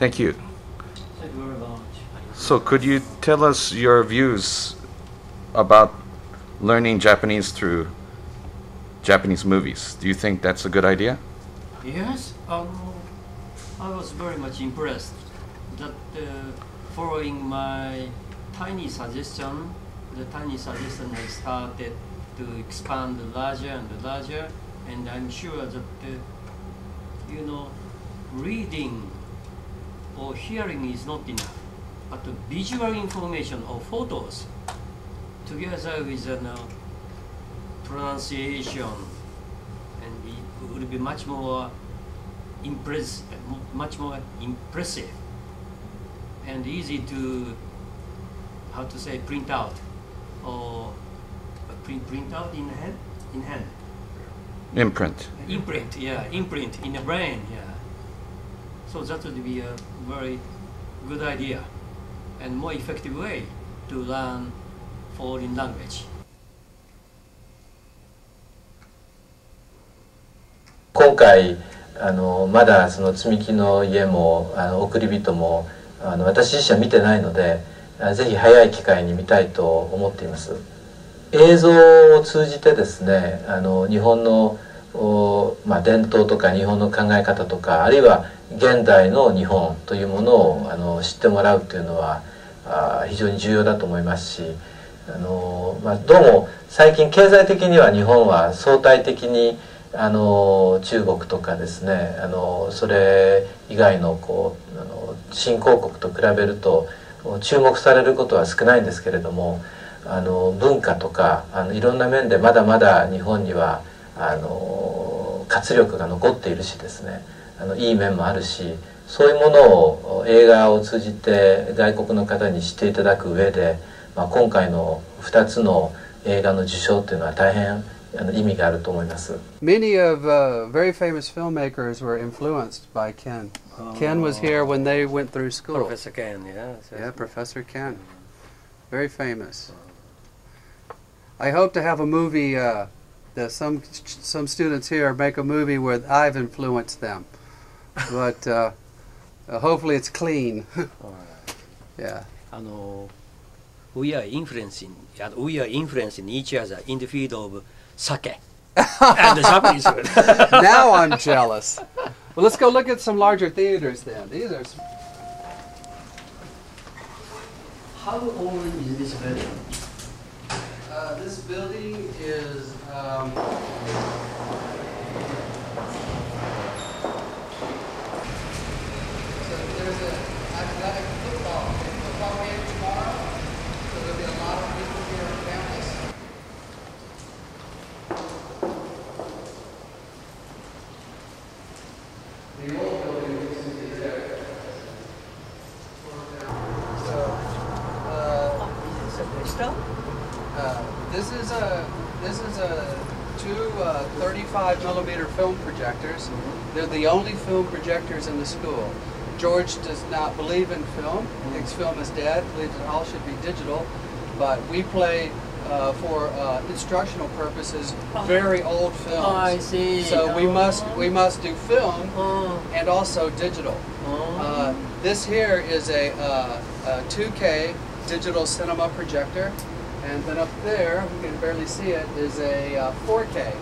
Thank you. Thank you very much. So, could you tell us your views about learning Japanese through Japanese movies? Do you think that's a good idea? Yes, um, I was very much impressed that uh, following my tiny suggestion, the tiny suggestion has started to expand larger and larger, and I'm sure that uh, you know, reading or hearing is not enough, but the visual information or photos together with an, uh, pronunciation and it would be much more impress, much more impressive and easy to how to say print out or print print out in hand in hand Imprint. imprint yeah imprint in the brain yeah so that would be a very good idea and more effective way to learn foreign language 今回あのまだその積み木の家もあの送り人もあの私自身は見てないのでぜひ早い機会に見たいと思っています映像を通じてですねあの日本の、まあ、伝統とか日本の考え方とかあるいは現代の日本というものをあの知ってもらうというのはあ非常に重要だと思いますしあの、まあ、どうも最近経済的には日本は相対的にあの中国とかですねあのそれ以外のこうあの新興国と比べると注目されることは少ないんですけれどもあの文化とかあのいろんな面でまだまだ日本にはあの活力が残っているしですねあのいい面もあるしそういうものを映画を通じて外国の方に知っていただく上で、まあ、今回の2つの映画の受賞というのは大変あの意味があると思います。Many of uh, very famous filmmakers were influenced by Ken. Ken was here when they went through school. Professor Ken yeah Yeah, Professor Ken. Very famous. I hope to have a movie uh, that some some students here make a movie where I've influenced them, but uh, uh, hopefully it's clean. yeah. あの We are influencing we are influencing each other in the field of sake and the Japanese food. now I'm jealous. Well, let's go look at some larger theaters then. These are. s- How old is this building? Uh, this building is. Um, so there's a athletic football, football game tomorrow. So there'll be a lot of people here on campus. The old building used to be there. So, uh, Is it a restaurant? uh, this is a this is a two uh, 35 millimeter film projectors. They're the only film projectors in the school. George does not believe in film. Thinks film is dead. Believes it all should be digital. But we play uh, for uh, instructional purposes very old films. Oh, I see. So we Oh. must we must do film Oh, and also digital. Uh, this here is a, uh, a 2K digital cinema projector, and then up there, we can barely see it, is a uh, 4K.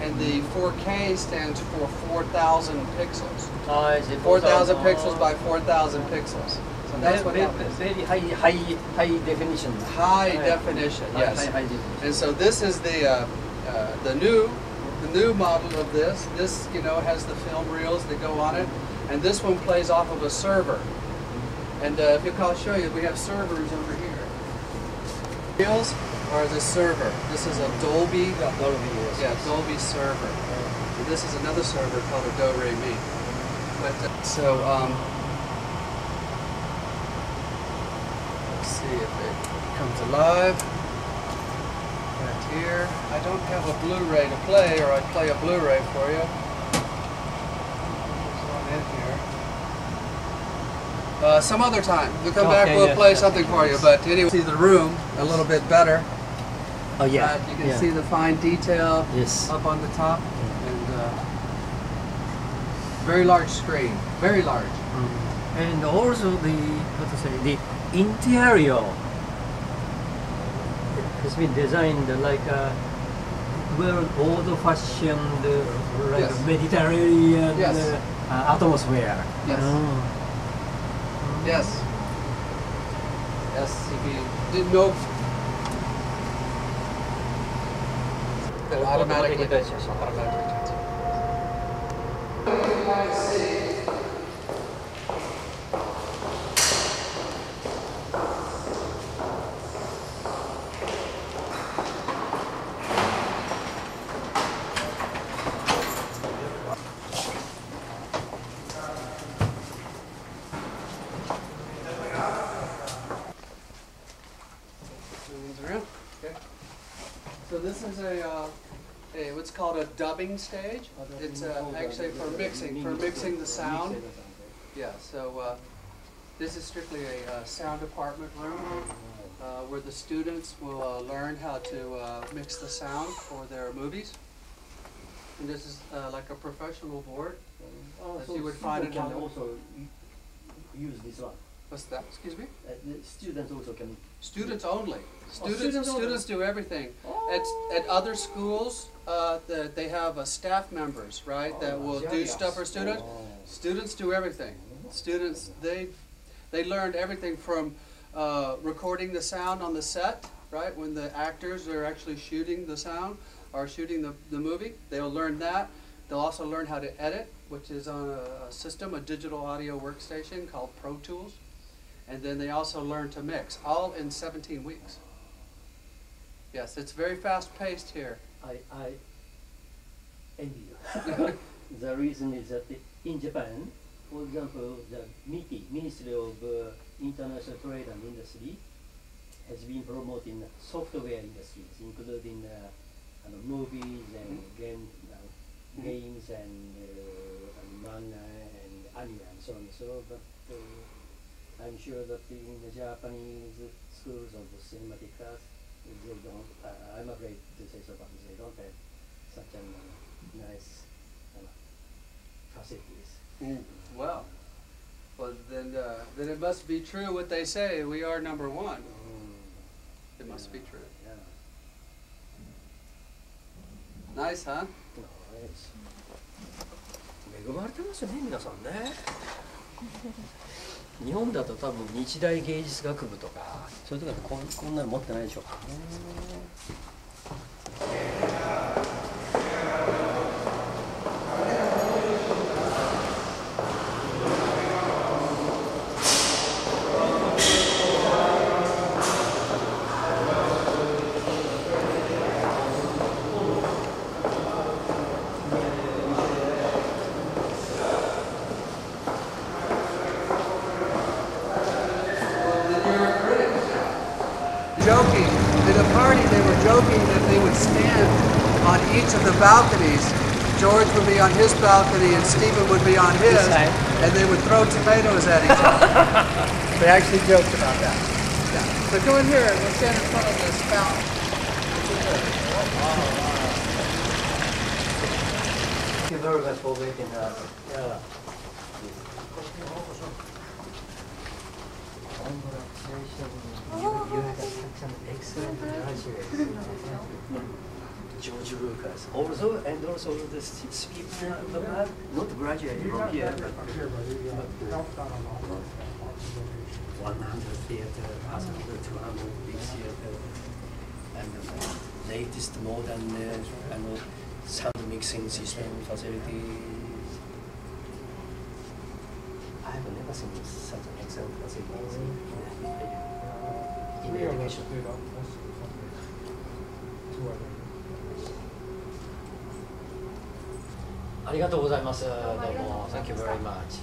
And the 4K stands for 4,000 pixels. I see. 4,000 pixels by 4,000 pixels. So that's what very, happens. very high, high, high definition. High definition, High- yes. High, high definition. And so this is the uh, uh, the new the new model of this. This you know has the film reels that go on it, and this one plays off of a server. And uh, if you I'll show you, we have servers over here. Reels are the server. This is a Dolby. Dolby, yes. Yeah, Dolby server. And this is another server called a Doremi. But uh, so um, let's see if it comes alive. Right here. I don't have a Blu-ray to play, or I'd play a Blu-ray for you. There's one in here. Uh, some other time. We'll come back. Okay, We'll yes, play yes, something for you. But anyway, see the room a little bit better. Oh yeah. You can yeah. see the fine detail Yes. up on the top, and uh, very large screen, very large. and also the how to say the interior has been designed like a well old-fashioned uh, like Yes. Mediterranean Yes. uh, uh, atmosphere. Yes. Oh. Yes. Yes, if you didn't know. It automatically does. Automatically turns. Zooms around. Okay. So this is a, uh, what's called a dubbing stage. It's uh, actually for mixing, for mixing the sound. Yeah. So uh, this is strictly a uh, sound department room uh, where the students will uh, learn how to uh, mix the sound for their movies. And this is uh, like a professional board. Oh, As so you would find it also use this one. What's that? Excuse me. Uh, students also can. Students only. Students, students only. students do everything. At, at other schools, uh, the, they have uh, staff members, right, that will do stuff for students. Students do everything. Students, they, they learned everything from uh, recording the sound on the set, right, when the actors are actually shooting the sound or shooting the, the movie. They'll learn that. They'll also learn how to edit, which is on a, a system, a digital audio workstation called Pro Tools. And then they also learn to mix, all in 17 weeks. Yes, it's very fast paced here. I, I envy you. the reason is that in Japan, for example, the MITI, Ministry of uh, International Trade and Industry, has been promoting software industries, including uh, uh, movies and game, uh, games and, uh, and manga and anime and so on and so on. But uh, I'm sure that in the Japanese schools of cinematic arts, they don't, uh, I'm afraid to say so, but they don't have such a uh, nice uh, facilities. Well, well then, uh, then it must be true what they say. We are number one. It must be true. Yeah. Nice, huh? Nice. 恵まれてますよね皆さんね 日本だと多分日大芸術学部とか。そういうところでこんこんなの持ってないでしょう joking that they would stand on each of the balconies. George would be on his balcony and Steven would be on his, and they would throw tomatoes at each other. they actually joked about that. Yeah. So go in here and we'll stand in front of this fountain. Thank you very much for waiting us. Yeah. Congratulations. You, you have such an excellent graduate. George Lucas. Also, and also the s- speaking of that, not graduate from here, but 100 theater, 100, 200 big theater, and the latest modern uh, and sound mixing system facilities. I have never seen such an excellent ありがとうございます。どうも、thank you very much。